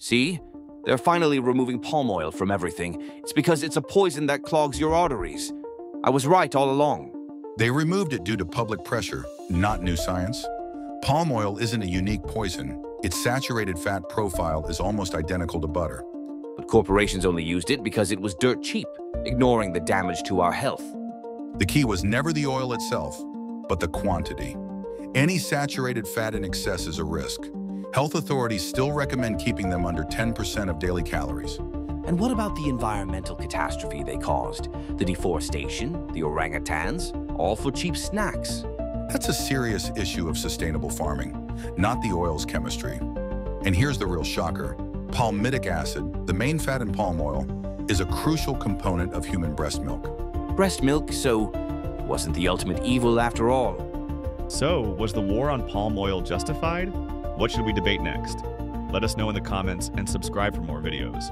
See? They're finally removing palm oil from everything. It's because it's a poison that clogs your arteries. I was right all along. They removed it due to public pressure, not new science. Palm oil isn't a unique poison. Its saturated fat profile is almost identical to butter. But corporations only used it because it was dirt cheap, ignoring the damage to our health. The key was never the oil itself, but the quantity. Any saturated fat in excess is a risk. Health authorities still recommend keeping them under 10% of daily calories. And what about the environmental catastrophe they caused? The deforestation, the orangutans, all for cheap snacks. That's a serious issue of sustainable farming, not the oil's chemistry. And here's the real shocker. Palmitic acid, the main fat in palm oil, is a crucial component of human breast milk. Breast milk, so wasn't the ultimate evil after all. So, was the war on palm oil justified? What should we debate next? Let us know in the comments and subscribe for more videos.